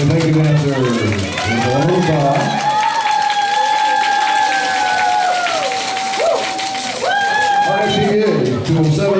thank you. All right, 207.